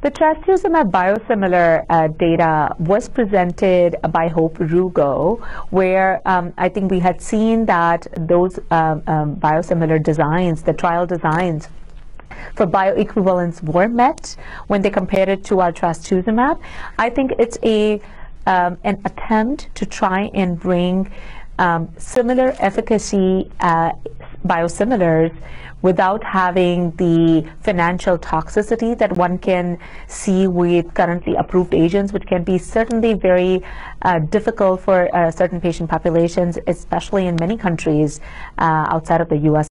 The trastuzumab biosimilar uh, data was presented by Hope Rugo, where um, I think we had seen that those um, um, biosimilar designs, the trial designs, for bioequivalence were met when they compared it to our trastuzumab. I think it's a um, an attempt to try and bring um, similar efficacy uh, biosimilars without having the financial toxicity that one can see with currently approved agents, which can be certainly very uh, difficult for uh, certain patient populations, especially in many countries uh, outside of the U.S.